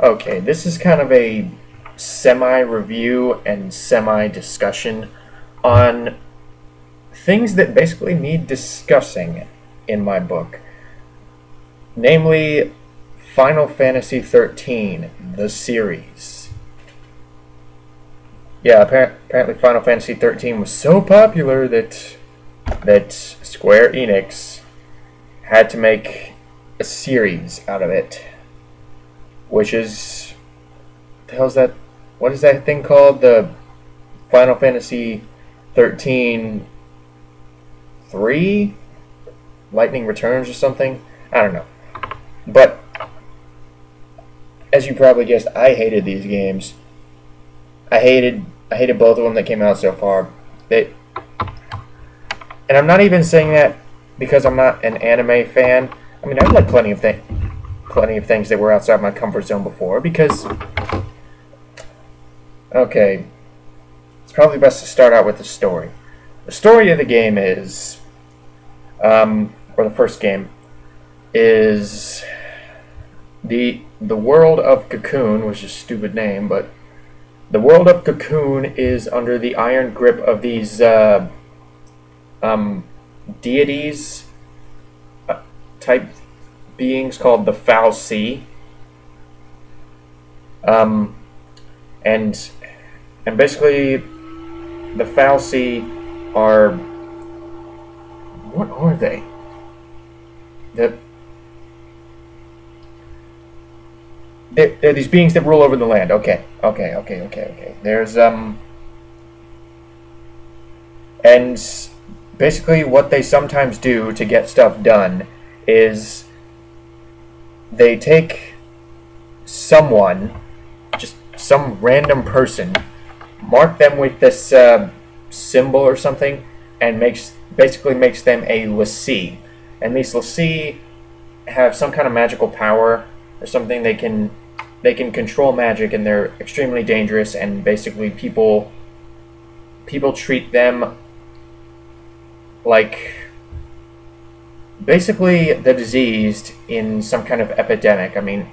Okay, this is kind of a semi review and semi discussion on things that basically need discussing in my book. Namely, Final Fantasy XIII, the series. Yeah, apparently Final Fantasy XIII was so popular that that Square Enix had to make a series out of it, which is the hell's that? What is that thing called? The Final Fantasy 13 3 Lightning Returns or something. I don't know, but as you probably guessed, I hated these games. I hated I hated both of them that came out so far. They and I'm not even saying that because I'm not an anime fan. I mean, I've had plenty of things, plenty of things that were outside my comfort zone before. Because, okay, it's probably best to start out with the story. The story of the game is, um, or the first game, is the the world of Cocoon, which is a stupid name, but the world of Cocoon is under the iron grip of these uh, um, deities uh, type beings called the fal'Cie. Um, and and basically, the fal'Cie are what are they? The they're, they're these beings that rule over the land. Okay, okay, okay, okay, okay. There's um, and basically what they sometimes do to get stuff done is they take someone, just some random person, mark them with this uh, symbol or something, and makes basically makes them a l'Cie. And these l'Cie have some kind of magical power or something. They can they can control magic, and they're extremely dangerous. And basically, people people treat them like basically the diseased in some kind of epidemic. I mean,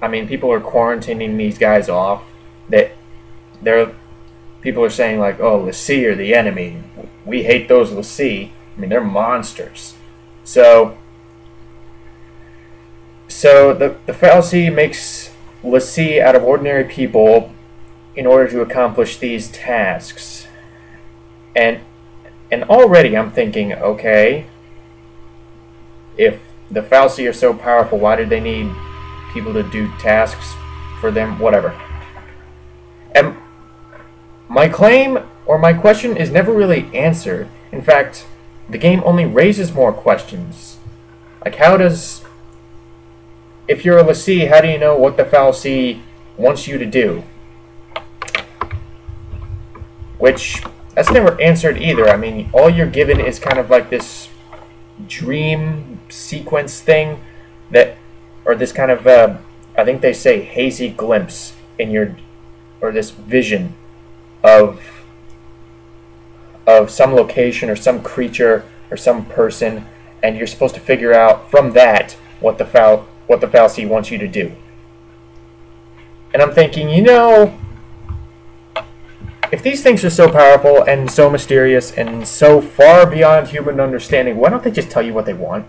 I mean, people are quarantining these guys off. That they're people are saying like, "Oh, l'Cie are the enemy. We hate those l'Cie." I mean, they're monsters. So, so the the fal'Cie makes l'Cie out of ordinary people in order to accomplish these tasks, and and already I'm thinking, okay, if the fal'Cie are so powerful, why did they need people to do tasks for them? Whatever. And my claim or my question is never really answered. In fact, the game only raises more questions. Like, how does. If you're a l'Cie, how do you know what the fal'Cie wants you to do? Which that's never answered either. I mean, all you're given is kind of like this dream sequence thing that, or this kind of, uh, I think they say hazy glimpse in your, or this vision of, of some location or some creature or some person, and you're supposed to figure out from that what the foul, what the fal'Cie wants you to do. And I'm thinking, you know, if these things are so powerful and so mysterious and so far beyond human understanding, why don't they just tell you what they want?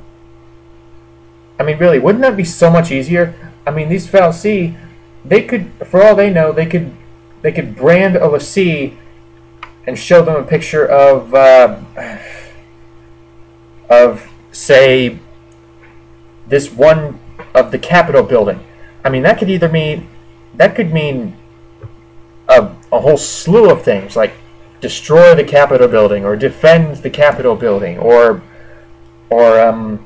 I mean, really, wouldn't that be so much easier? I mean, these fal'Cie, they could, for all they know, they could, they could brand a l'Cie and show them a picture of, uh, of, say, this one of the Capitol building. I mean, that could either mean, that could mean a, a whole slew of things like destroy the Capitol building or defend the Capitol building or or um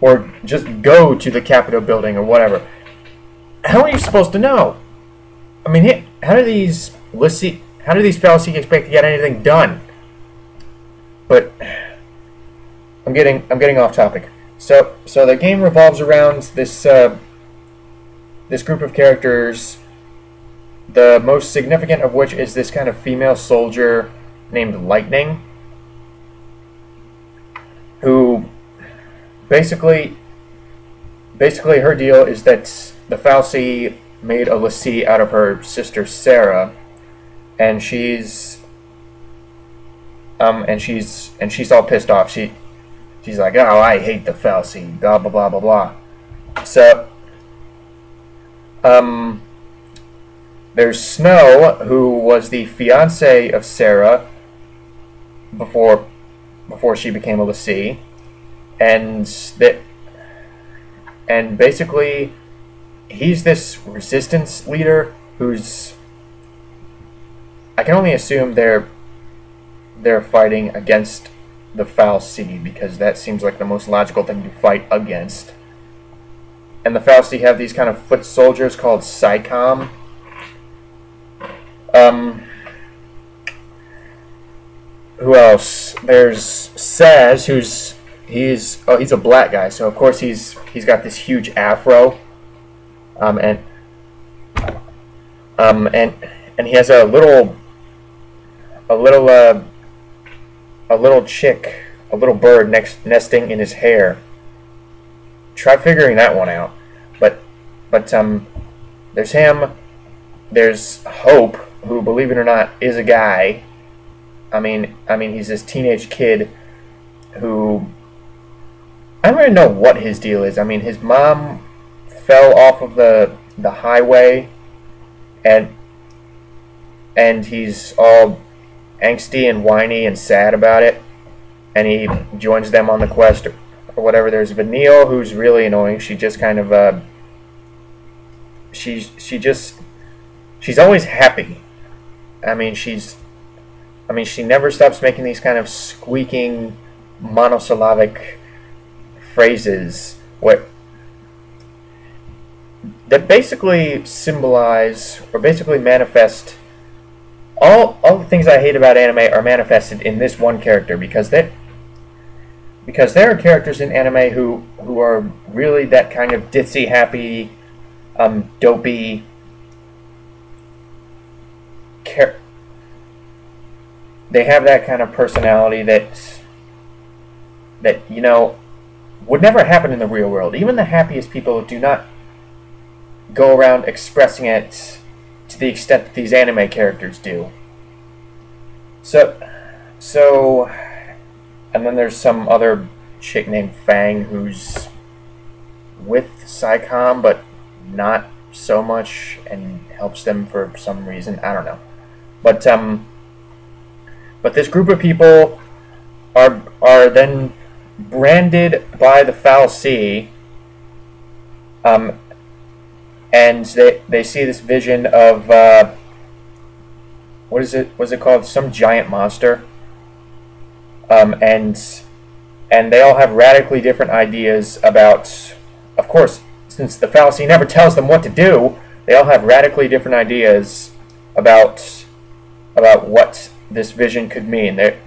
or just go to the Capitol building or whatever. How are you supposed to know? I mean, how do these l'Cie, how do these fal'Cie expect to get anything done? But I'm getting I'm getting off topic. So so the game revolves around this uh, this group of characters the most significant of which is this kind of female soldier named Lightning, who basically basically her deal is that the fal'Cie made a l'Cie out of her sister Serah, and she's um and she's and she's all pissed off. She she's like, oh, I hate the fal'Cie, blah blah blah blah blah. So um there's Snow, who was the fiance of Serah before before she became a l'Cie, and that and basically he's this resistance leader who's I can only assume they're they're fighting against the fal'Cie because that seems like the most logical thing to fight against. And the fal'Cie have these kind of foot soldiers called PSICOM um, who else? There's Sazh, who's he's oh he's a black guy, so of course he's he's got this huge afro, um, and um, and and he has a little a little uh, a little chick, a little bird next nesting in his hair. Try figuring that one out, but but um, there's him. There's Hope, who, believe it or not, is a guy. I mean, I mean, he's this teenage kid who I don't even know what his deal is. I mean, his mom fell off of the the highway, and and he's all angsty and whiny and sad about it, and he joins them on the quest or, or whatever. There's Vanille, who's really annoying. She just kind of uh, she she just she's always happy I mean, she's, I mean, she never stops making these kind of squeaking monosyllabic phrases what that basically symbolize or basically manifest all all the things I hate about anime are manifested in this one character because that because there are characters in anime who who are really that kind of ditzy happy um dopey care. They have that kind of personality that that you know would never happen in the real world. Even the happiest people do not go around expressing it to the extent that these anime characters do. So, so, and then there's some other chick named Fang who's with PSICOM, but not so much and helps them for some reason. I don't know. But um, but this group of people are are then branded by the fal'Cie, um, and they they see this vision of uh, what is it? Was it called? Some giant monster. Um, and and they all have radically different ideas about. Of course, since the fal'Cie never tells them what to do, they all have radically different ideas about about what this vision could mean. They,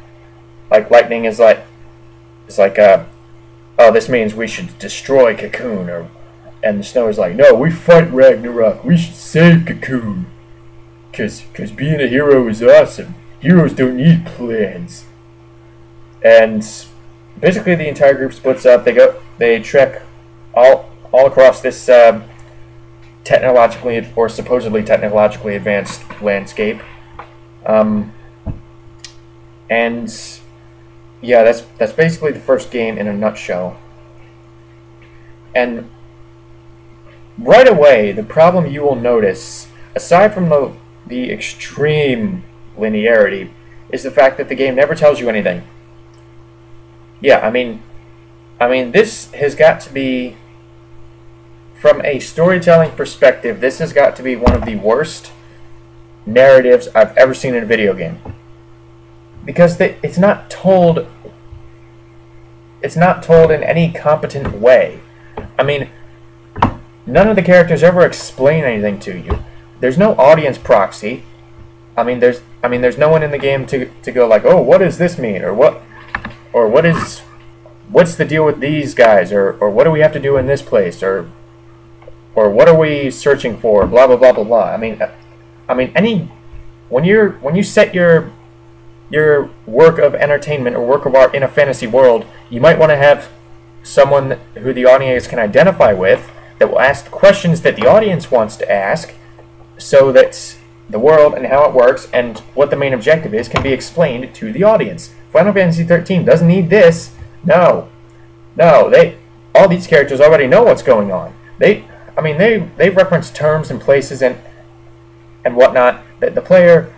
like lightning is like it's like uh oh this means we should destroy Cocoon or and snow is like no we fight Ragnarok. We should save Cocoon. Cause cause being a hero is awesome. Heroes don't need plans. And basically the entire group splits up. They go they trek all all across this uh, technologically or supposedly technologically advanced landscape. Um, and yeah, that's that's basically the first game in a nutshell. And right away, the problem you will notice, aside from the the extreme linearity, is the fact that the game never tells you anything. Yeah, I mean, I mean, this has got to be, from a storytelling perspective, this has got to be one of the worst narratives I've ever seen in a video game. Because they, it's not told it's not told in any competent way. I mean, none of the characters ever explain anything to you. There's no audience proxy. I mean, there's I mean, there's no one in the game to to go like, "Oh, what does this mean?" or "What or what is what's the deal with these guys?" or or "What do we have to do in this place?" or or "What are we searching for?" blah blah blah blah blah. I mean, I mean, any when you're when you set your your work of entertainment or work of art in a fantasy world, you might want to have someone who the audience can identify with, that will ask questions that the audience wants to ask so that the world and how it works and what the main objective is can be explained to the audience. Final Fantasy 13 doesn't need this. No. No, they all these characters already know what's going on. They I mean they they reference terms and places and and whatnot that the player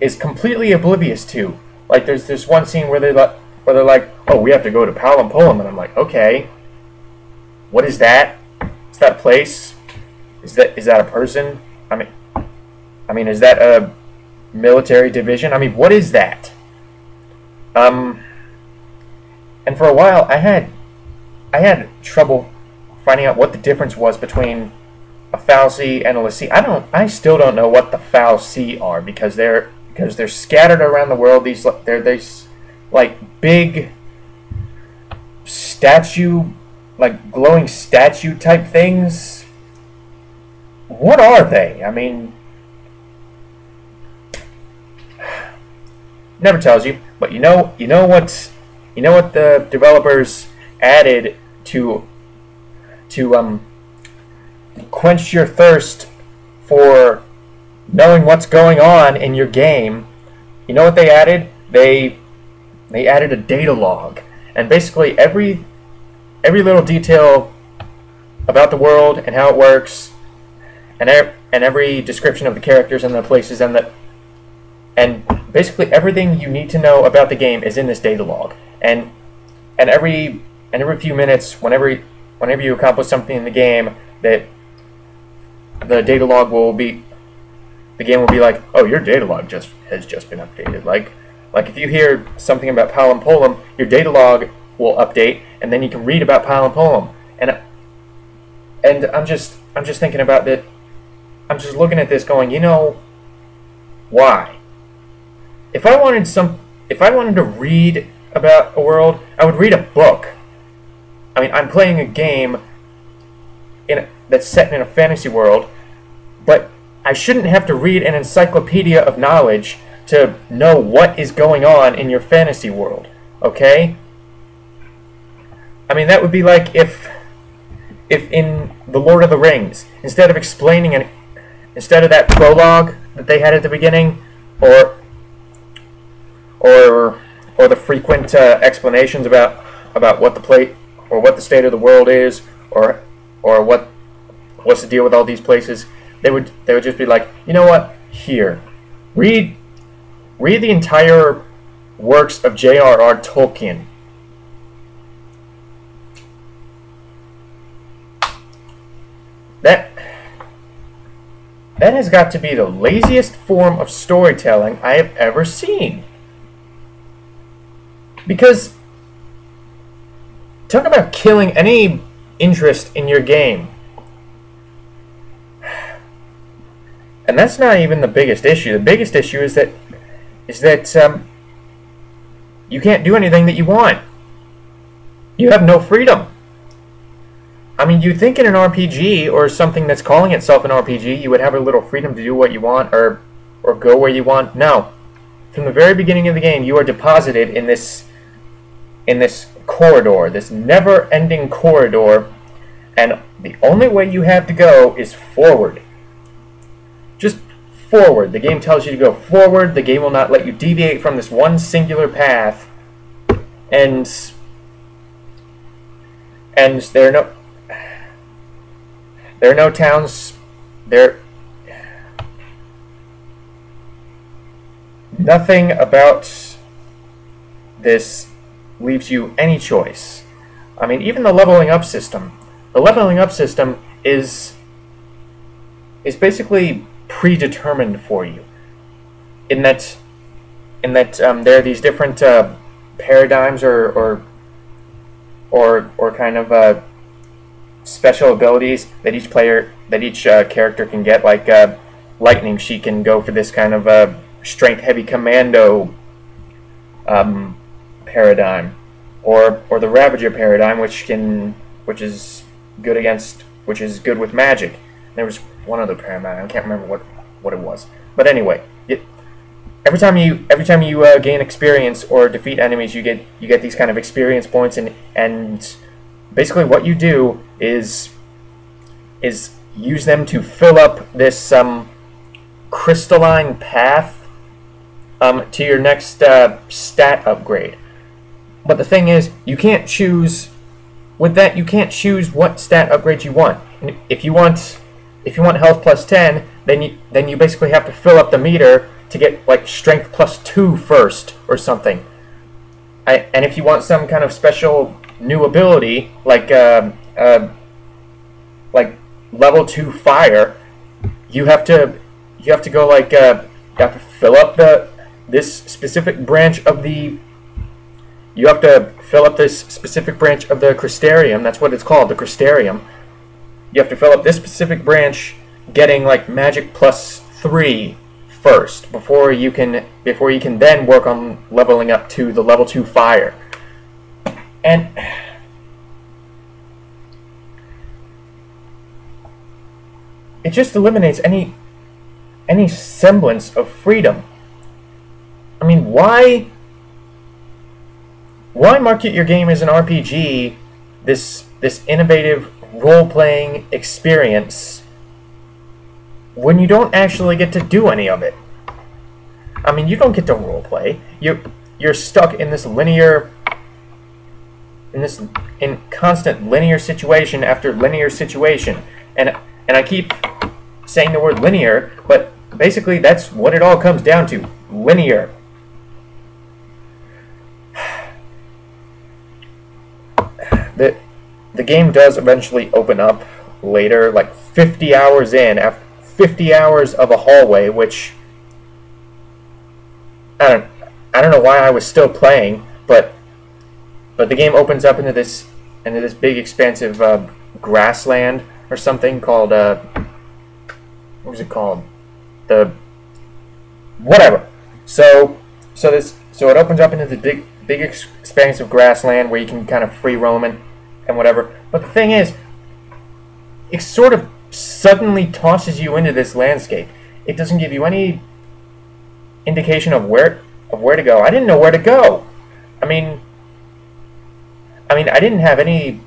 is completely oblivious to. Like there's this one scene where they like where they're like, "Oh, we have to go to Palumpolum," and I'm like, "Okay, what is that? Is that a place? Is that is that a person? I mean, I mean, is that a military division? I mean, what is that?" Um, and for a while, I had I had trouble finding out what the difference was between a fal'Cie and a l'Cie. I don't. I still don't know what the fal'Cie are because they're because they're scattered around the world. These they're these like big statue, like glowing statue type things. What are they? I mean, never tells you. But you know, you know what, you know what the developers added to to um quench your thirst for knowing what's going on in your game. You know what they added? They they added a data log, and basically every every little detail about the world and how it works, and er and every description of the characters and the places and the and basically everything you need to know about the game is in this data log. And and every and every few minutes, whenever whenever you accomplish something in the game, that the data log will be the game will be like, oh, your data log just has just been updated. Like like if you hear something about Palumpolum, your data log will update, and then you can read about Palumpolum. And and I'm just I'm just thinking about that. I'm just looking at this, going, you know, why? If I wanted some, if I wanted to read about a world, I would read a book. I mean, I'm playing a game in a, that's set in a fantasy world, but I shouldn't have to read an encyclopedia of knowledge to know what is going on in your fantasy world. Okay? I mean, that would be like if if in The Lord of the Rings, instead of explaining an instead of that prologue that they had at the beginning, or or or the frequent uh, explanations about about what the plate or what the state of the world is, or or what what's the deal with all these places, they would they would just be like, you know what, here, read read the entire works of J.R.R. Tolkien. That that has got to be the laziest form of storytelling I have ever seen. Because talk about killing any interest in your game. And that's not even the biggest issue. The biggest issue is that is that um, you can't do anything that you want. You have no freedom. I mean, you'd think in an RPG or something that's calling itself an RPG, you would have a little freedom to do what you want or or go where you want. No. From the very beginning of the game, you are deposited in this in this corridor, this never-ending corridor, and the only way you have to go is forward. Forward. The game tells you to go forward. The game will not let you deviate from this one singular path. And and there are no there are no towns there nothing about this leaves you any choice. I mean, even the leveling up system. The leveling up system is is basically predetermined for you. In that, in that um, there are these different uh, paradigms or or or or kind of uh, special abilities that each player that each uh, character can get. Like uh, lightning, she can go for this kind of uh, strength heavy commando um, paradigm, or or the Ravager paradigm, which can which is good against which is good with magic. There was one other paradigm. I can't remember what what it was. But anyway, it, every time you every time you uh, gain experience or defeat enemies, you get you get these kind of experience points, and and basically what you do is is use them to fill up this um, crystalline path um, to your next uh, stat upgrade. But the thing is, you can't choose with that. You can't choose what stat upgrade you want. If you want, if you want health plus ten, then you then you basically have to fill up the meter to get like strength plus two first or something. I, and if you want some kind of special new ability like uh, uh, like level two fire, you have to you have to go like uh, you have to fill up the this specific branch of the you have to fill up this specific branch of the crystarium. That's what it's called, the crystarium. You have to fill up this specific branch, getting like magic plus three first before you can before you can then work on leveling up to the level two fire. And it just eliminates any any semblance of freedom. I mean, why why market your game as an RPG, this this innovative role-playing experience when you don't actually get to do any of it? I mean, you don't get to role-play. You you're stuck in this linear in this in constant linear situation after linear situation. And and I keep saying the word linear, but basically that's what it all comes down to linear. The, the game does eventually open up later, like 50 hours in, after 50 hours of a hallway, which I don't, I don't know why I was still playing, but but the game opens up into this into this big expansive uh, grassland or something called uh, what was it called? The whatever. So so this so it opens up into the big big expanse of grassland where you can kind of free roam and, and whatever. But the thing is, it sort of suddenly tosses you into this landscape. It doesn't give you any indication of where of where to go. I didn't know where to go. I mean, I mean, I didn't have any.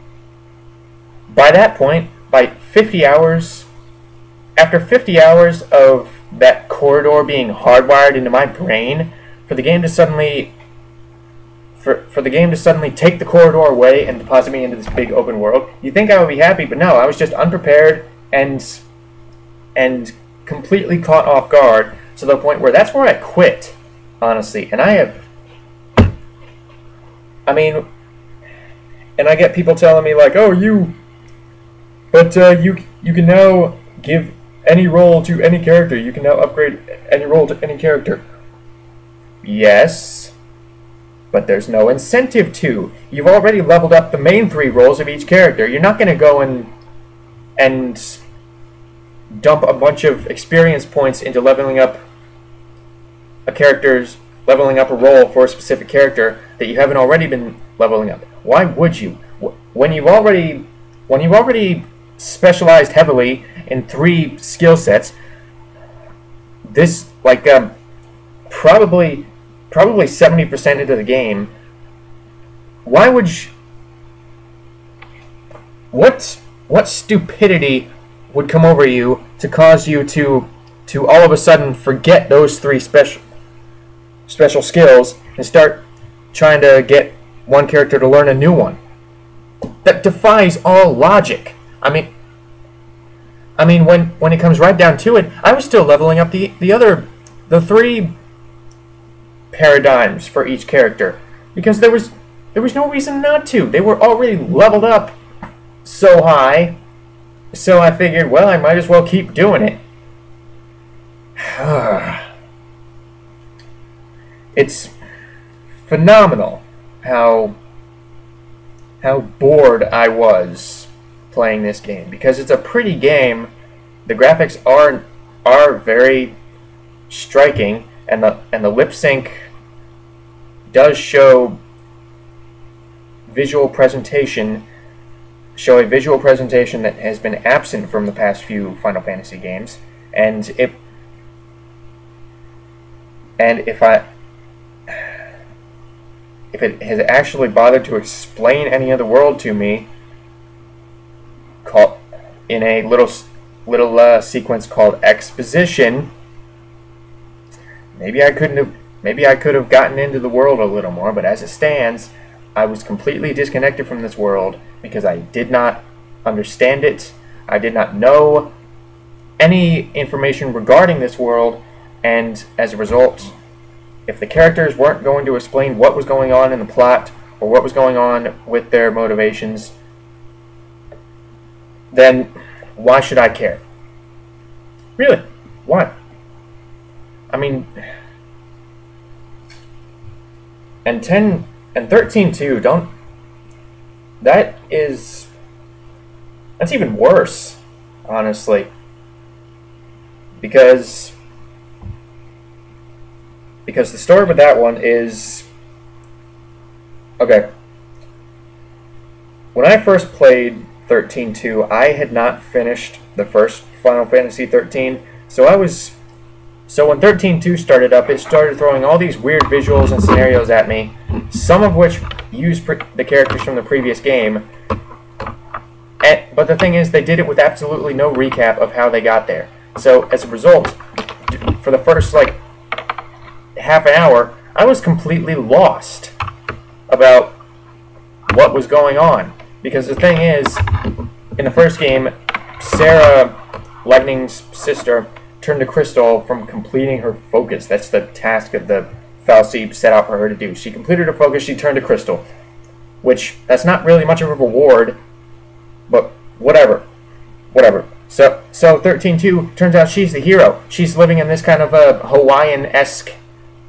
By that point, by 50 hours, after 50 hours of that corridor being hardwired into my brain, for the game to suddenly for, for the game to suddenly take the corridor away and deposit me into this big open world, you think I would be happy, but no, I was just unprepared and and completely caught off guard to the point where that's where I quit, honestly. And I have I mean and I get people telling me like, "Oh, you but uh, you you can now give any role to any character. You can now upgrade any role to any character. Yes, but there's no incentive to. You've already leveled up the main three roles of each character. You're not going to go and and dump a bunch of experience points into leveling up a character's leveling up a role for a specific character that you haven't already been leveling up. Why would you? When you've already when you've already specialized heavily in three skill sets. This like um, probably probably seventy percent into the game. Why would you, what what stupidity would come over you to cause you to to all of a sudden forget those three special special skills and start trying to get one character to learn a new one? That defies all logic. I mean, I mean, when when it comes right down to it, I was still leveling up the the other, the three paradigms for each character because there was there was no reason not to. They were already leveled up so high, so I figured, well, I might as well keep doing it. it's phenomenal how how bored I was playing this game because it's a pretty game. The graphics are are very striking, and the and the lip sync does show visual presentation show a visual presentation that has been absent from the past few Final Fantasy games. And it and if I if it has actually bothered to explain any of the world to me, call in a little little uh, sequence called exposition, maybe I couldn't have maybe I could have gotten into the world a little more, but as it stands, I was completely disconnected from this world because I did not understand it. I did not know any information regarding this world, and as a result, if the characters weren't going to explain what was going on in the plot or what was going on with their motivations, then why should I care? Really? Why? I mean, and 10 and 13 too, don't. That is. That's even worse, honestly. Because. Because the story with that one is. Okay. When I first played 13.2, I had not finished the first Final Fantasy 13, so I was so when 13.2 started up, it started throwing all these weird visuals and scenarios at me, some of which used the characters from the previous game. And, but the thing is, they did it with absolutely no recap of how they got there. So as a result, for the first like half an hour, I was completely lost about what was going on. Because the thing is, in the first game, Serah, Lightning's sister, turned to Crystal from completing her focus. That's the task that the fal'Cie set out for her to do. She completed her focus, she turned to Crystal. Which, that's not really much of a reward, but whatever. Whatever. So, so 13-2, turns out she's the hero. She's living in this kind of a Hawaiian-esque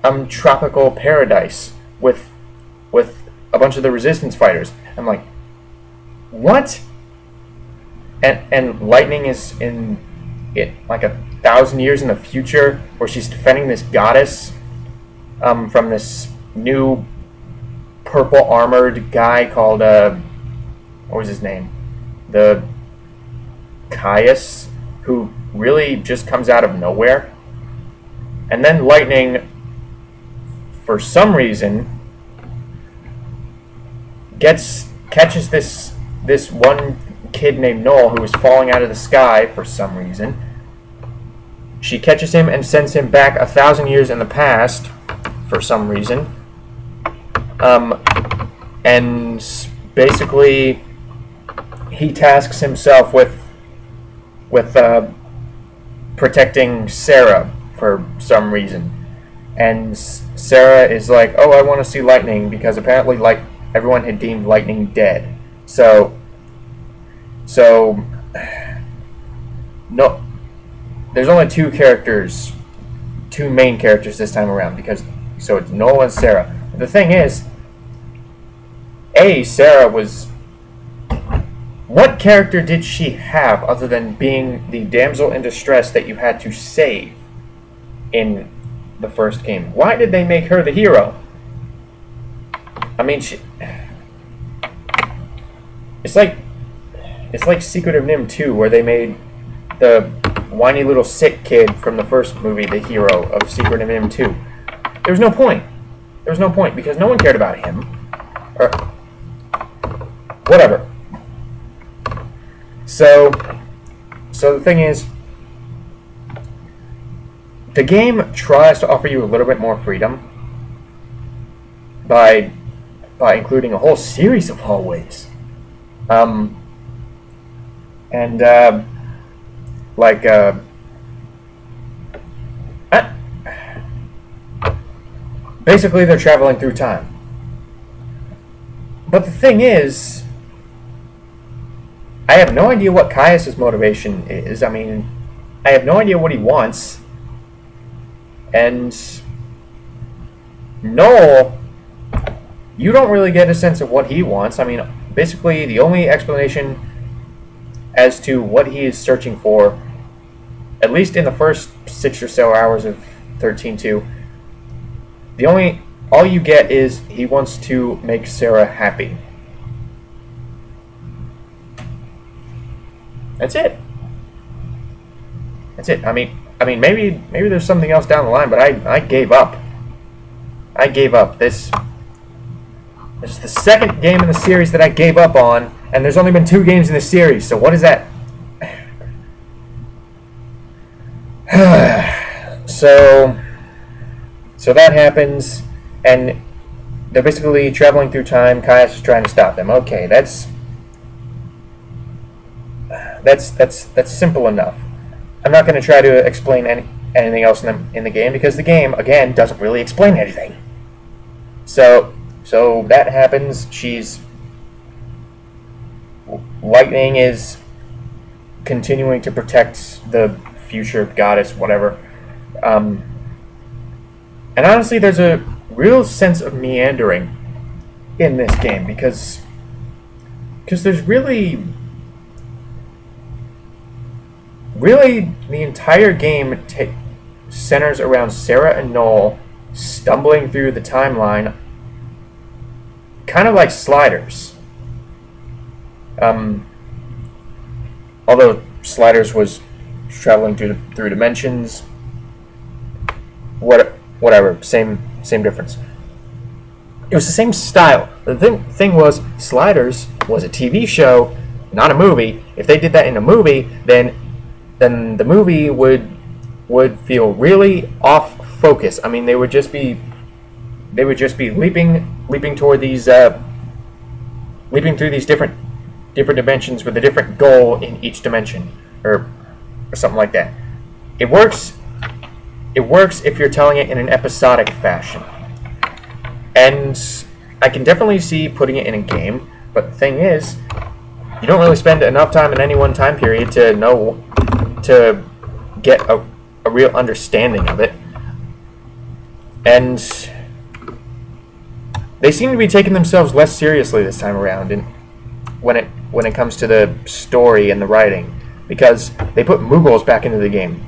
um, tropical paradise with, with a bunch of the resistance fighters. I'm like, what? And, and Lightning is in it like a thousand years in the future where she's defending this goddess um, from this new purple armored guy called uh, what was his name? The Caius, who really just comes out of nowhere. And then Lightning, for some reason, gets catches this this one kid named Noel who is falling out of the sky for some reason she catches him and sends him back a thousand years in the past for some reason. Um, and basically, he tasks himself with with uh, protecting Serah for some reason. And Serah is like, "Oh, I want to see Lightning because apparently, like everyone had deemed Lightning dead." So, so no, there's only two characters, two main characters this time around because so it's Noel and Serah. The thing is, a Serah was. What character did she have other than being the damsel in distress that you had to save in the first game? Why did they make her the hero? I mean, she. It's like, it's like Secret of NIMH 2, where they made the whiny little sick kid from the first movie, the hero of Secret of NIMH 2. There was no point. There was no point because no one cared about him. Or whatever. So, so the thing is, the game tries to offer you a little bit more freedom by by including a whole series of hallways. Um, and uh, like uh, uh, basically they're traveling through time. But the thing is, I have no idea what Caius's motivation is. I mean, I have no idea what he wants. And Noel, you don't really get a sense of what he wants. I mean, basically, the only explanation as to what he is searching for at least in the first six or so hours of 13.2, the only all you get is he wants to make Serah happy. That's it. That's it. I mean, I mean, maybe maybe there's something else down the line, but I I gave up. I gave up. This this is the second game in the series that I gave up on, and there's only been two games in the series. So what is that? so, so that happens, and they're basically traveling through time. Caius is trying to stop them. Okay, that's that's that's that's simple enough. I'm not going to try to explain any, anything else in the in the game because the game again doesn't really explain anything. So so that happens. She's lightning is continuing to protect the future goddess, whatever. Um, and honestly, there's a real sense of meandering in this game because because there's really really the entire game centers around Serah and Noel stumbling through the timeline kind of like sliders um, although sliders was traveling through through dimensions what whatever same same difference. It was the same style. The thing, thing was, Sliders was a TV show, not a movie. If they did that in a movie, then then the movie would would feel really off focus. I mean, they would just be they would just be leaping leaping toward these uh, leaping through these different different dimensions with a different goal in each dimension, or or something like that. It works it works if you're telling it in an episodic fashion. And I can definitely see putting it in a game, but the thing is, you don't really spend enough time in any one time period to know, to get a, a real understanding of it. And they seem to be taking themselves less seriously this time around and when it when it comes to the story and the writing because they put Moogles back into the game.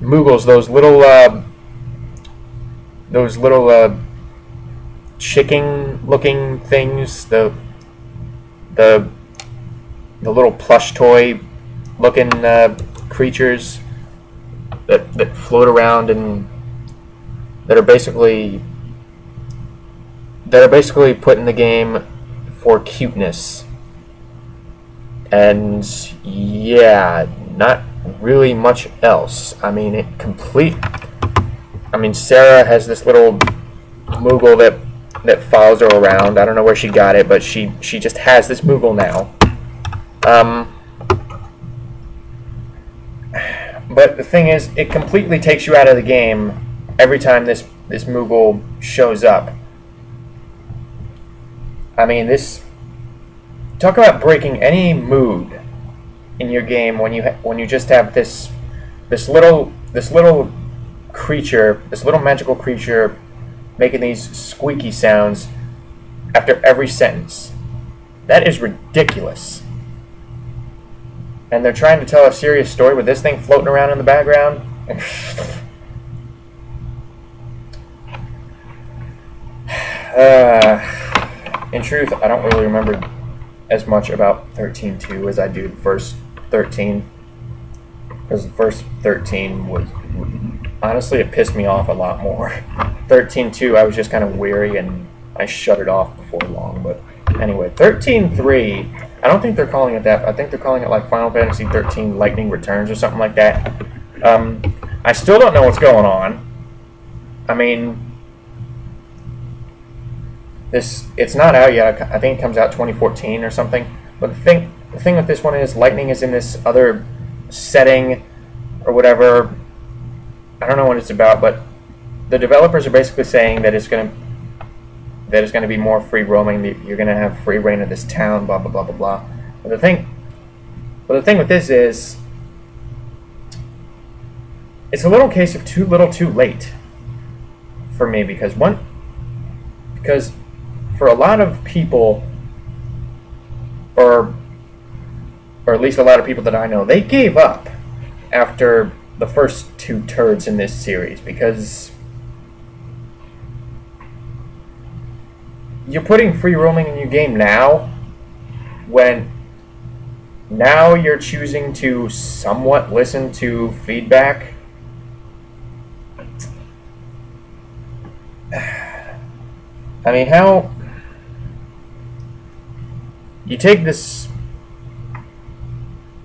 Moogles, those little, uh, those little uh, chicken-looking things, the the the little plush toy-looking uh, creatures that that float around and that are basically that are basically put in the game for cuteness. And yeah, not really much else. I mean, it complete. I mean, Serah has this little Moogle that that follows her around. I don't know where she got it, but she she just has this Moogle now. Um, but the thing is, it completely takes you out of the game every time this this Moogle shows up. I mean, this talk about breaking any mood in your game when you when you just have this this little this little creature, this little magical creature making these squeaky sounds after every sentence. That is ridiculous. And they're trying to tell a serious story with this thing floating around in the background. uh, in truth, I don't really remember as much about 13.2 as I do the first 13 because the first 13 was honestly it pissed me off a lot more. 13.2 I was just kind of weary and I shut it off before long but anyway 13.3 I don't think they're calling it that I think they're calling it like Final Fantasy 13 Lightning Returns or something like that. Um, I still don't know what's going on. I mean this it's not out yet. I think it comes out 2014 or something. But the thing the thing with this one is Lightning is in this other setting or whatever. I don't know what it's about, but the developers are basically saying that it's going to that it's going to be more free roaming. You're going to have free rein of this town. Blah blah blah blah blah. But the thing, but the thing with this is, it's a little case of too little, too late for me because one because for a lot of people, or or at least a lot of people that I know, they gave up after the first two turds in this series because you're putting free roaming in your game now when now you're choosing to somewhat listen to feedback. I mean, how you take this.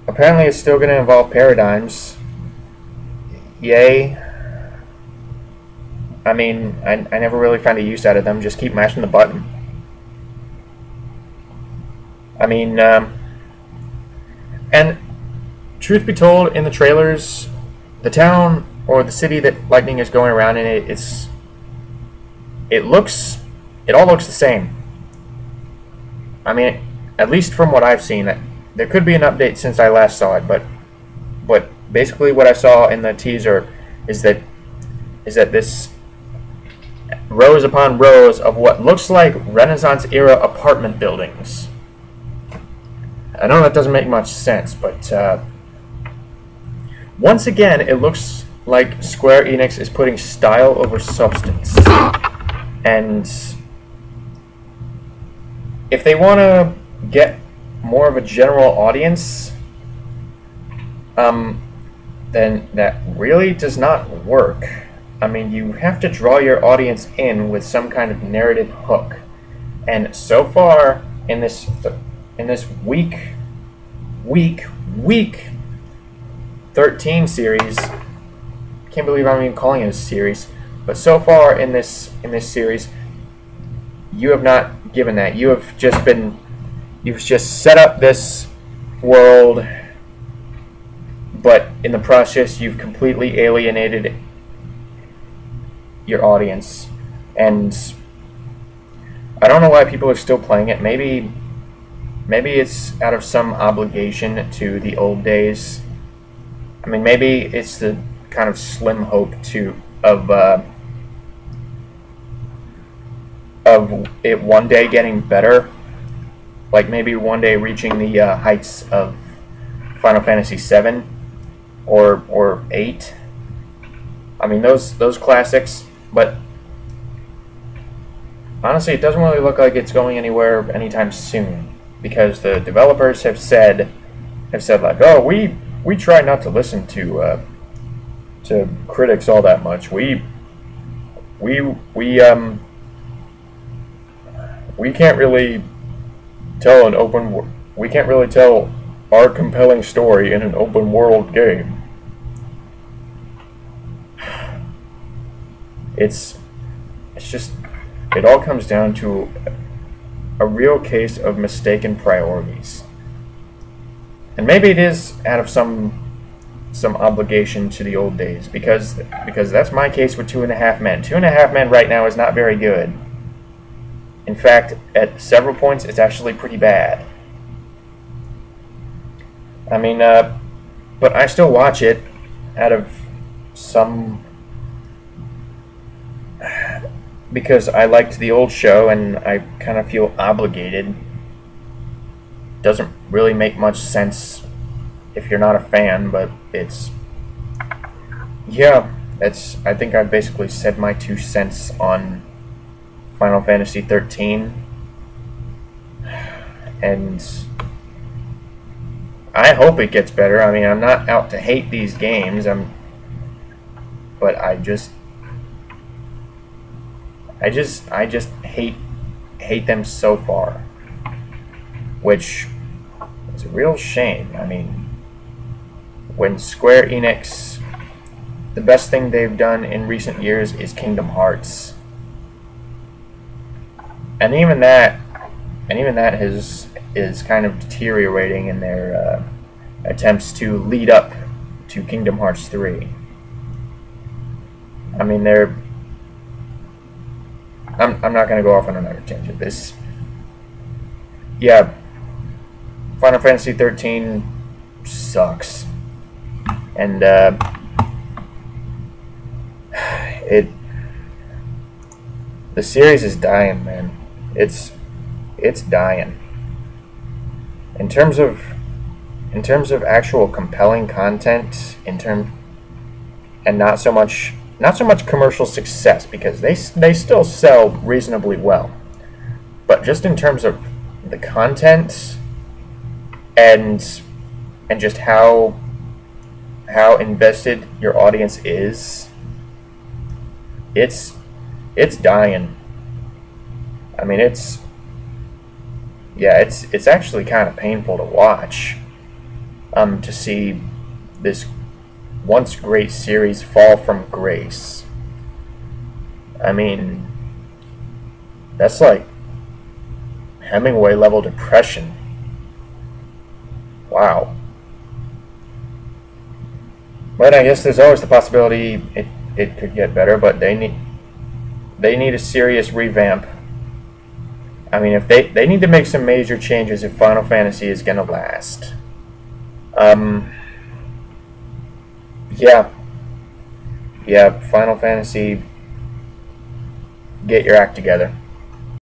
Apparently, it's still going to involve paradigms, yay. I mean, I, I never really found a use out of them. Just keep mashing the button. I mean, um, and truth be told, in the trailers, the town or the city that Lightning is going around in, it, it's it looks it all looks the same. I mean, at least from what I've seen, there could be an update since I last saw it, but but basically what I saw in the teaser is that is that this rows upon rows of what looks like Renaissance era apartment buildings. I know that doesn't make much sense, but uh, once again, it looks like Square Enix is putting style over substance. And if they want to get more of a general audience, um, then that really does not work. I mean, you have to draw your audience in with some kind of narrative hook. And so far in this in this week week week 13 series, can't believe I'm even calling it a series, but so far in this in this series, you have not given that. You have just been you've just set up this world but in the process you've completely alienated your audience. And I don't know why people are still playing it. Maybe maybe it's out of some obligation to the old days. I mean maybe it's the kind of slim hope to of uh, of it one day getting better like maybe one day reaching the uh, heights of Final Fantasy VII or or eight. I mean those those classics, but honestly, it doesn't really look like it's going anywhere anytime soon because the developers have said have said like, oh, we we try not to listen to uh, to critics all that much. We we we um we can't really tell an open we can't really tell our compelling story in an open world game. It's it's just it all comes down to a real case of mistaken priorities. And maybe it is out of some some obligation to the old days because because that's my case with two and a half men. Two and a half men right now is not very good. In fact, at several points, it's actually pretty bad. I mean, uh, but I still watch it out of some because I liked the old show and I kind of feel obligated. Doesn't really make much sense if you're not a fan, but it's yeah, it's I think I've basically said my two cents on Final Fantasy 13 and I hope it gets better. I mean, I'm not out to hate these games. I'm but I just I just I just hate hate them so far, which is a real shame. I mean, when Square Enix, the best thing they've done in recent years is Kingdom Hearts, and even that, and even that has is kind of deteriorating in their uh, attempts to lead up to Kingdom Hearts three. I mean, they're I'm, I'm not going to go off on another tangent. This, yeah, Final Fantasy 13 sucks. And, uh, it, the series is dying, man. It's, it's dying. In terms of, in terms of actual compelling content, in term, and not so much not so much commercial success because they they still sell reasonably well, but just in terms of the content and and just how how invested your audience is, it's it's dying. I mean, it's yeah, it's it's actually kind of painful to watch. Um, to see this once great series fall from grace. I mean, that's like Hemingway level depression. Wow. But I guess there's always the possibility it, it could get better, but they need they need a serious revamp. I mean, if they they need to make some major changes if Final Fantasy is gonna last. Um. Yeah. Yeah, Final Fantasy. Get your act together.